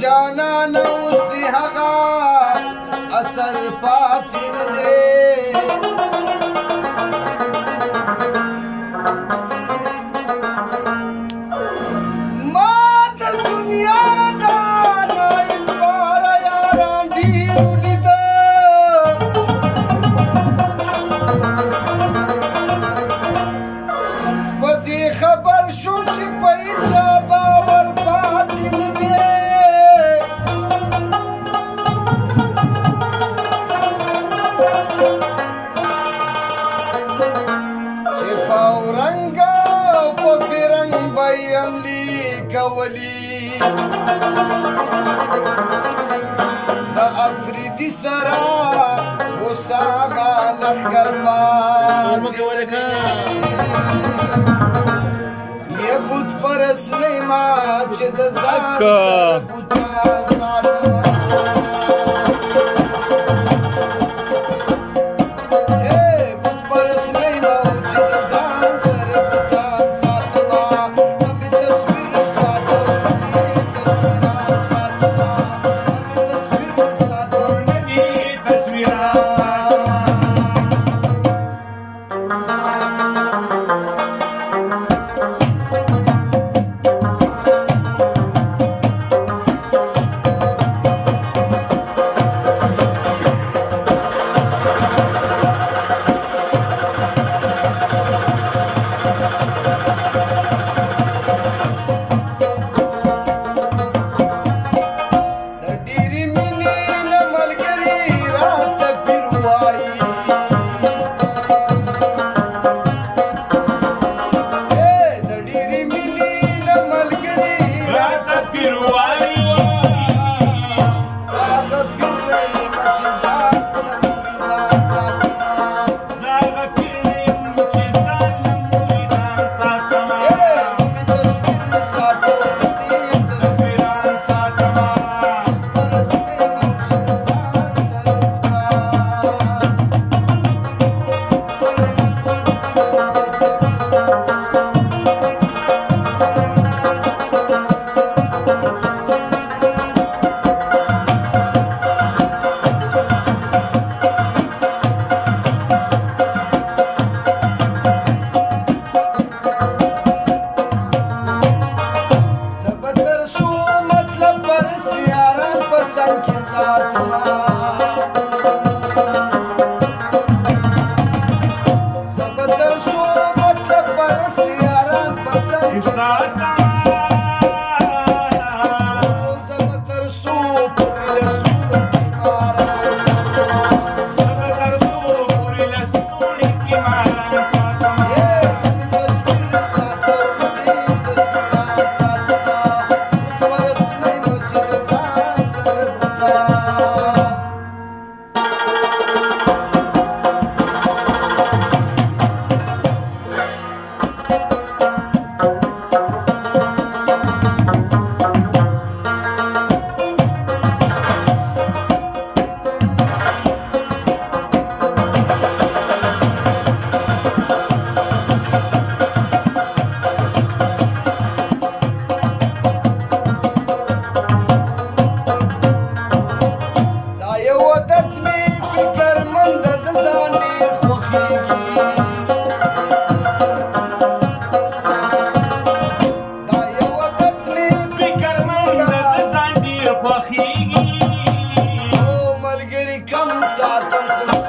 जाना नौ सिहगा असर पातिर दे। کولي د افریدي سره لښکر پاتې یه بود پرس نیما چې د بوتان. Thank you.